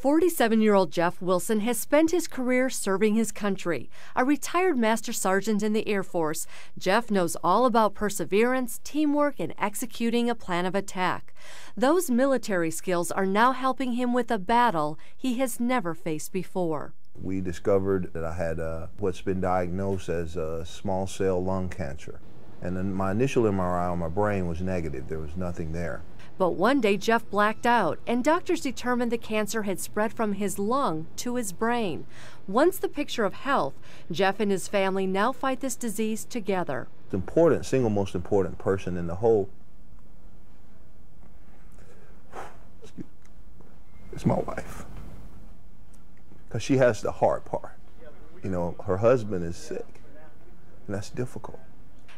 47 year old Jeff Wilson has spent his career serving his country. A retired Master Sergeant in the Air Force, Jeff knows all about perseverance, teamwork, and executing a plan of attack. Those military skills are now helping him with a battle he has never faced before. We discovered that I had uh, what's been diagnosed as a small cell lung cancer. And then my initial MRI on my brain was negative, there was nothing there. But one day Jeff blacked out, and doctors determined the cancer had spread from his lung to his brain. Once the picture of health, Jeff and his family now fight this disease together. The important, single most important person in the whole is my wife. Because she has the hard part. You know, her husband is sick, and that's difficult.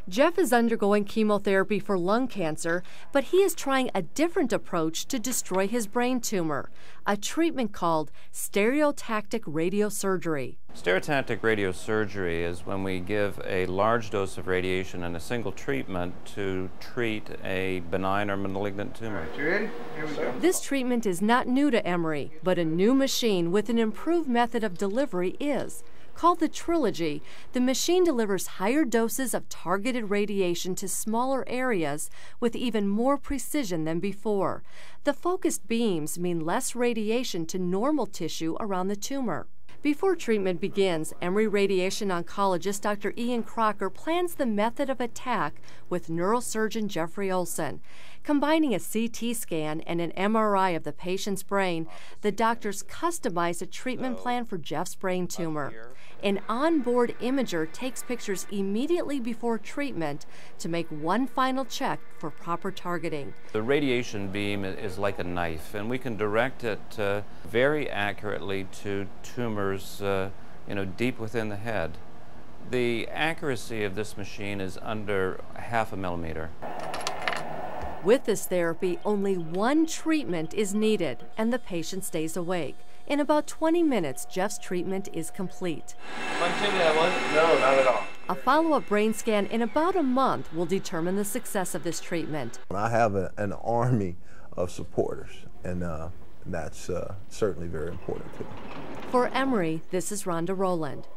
Jeff is undergoing chemotherapy for lung cancer, but he is trying a different approach to destroy his brain tumor, a treatment called stereotactic radiosurgery. Stereotactic radiosurgery is when we give a large dose of radiation in a single treatment to treat a benign or malignant tumor. This treatment is not new to Emory, but a new machine with an improved method of delivery is. Called the Trilogy, the machine delivers higher doses of targeted radiation to smaller areas with even more precision than before. The focused beams mean less radiation to normal tissue around the tumor. Before treatment begins, Emory radiation oncologist Dr. Ian Crocker plans the method of attack with neurosurgeon Jeffrey Olson. Combining a CT scan and an MRI of the patient's brain, the doctors customize a treatment plan for Jeff's brain tumor. An onboard imager takes pictures immediately before treatment to make one final check for proper targeting. The radiation beam is like a knife, and we can direct it uh, very accurately to tumors uh, you know, deep within the head. The accuracy of this machine is under half a millimeter. With this therapy, only one treatment is needed and the patient stays awake. In about 20 minutes, Jeff's treatment is complete. No, not at all. A follow-up brain scan in about a month will determine the success of this treatment. I have a, an army of supporters, and uh, that's uh, certainly very important to me. For Emory, this is Rhonda Rowland.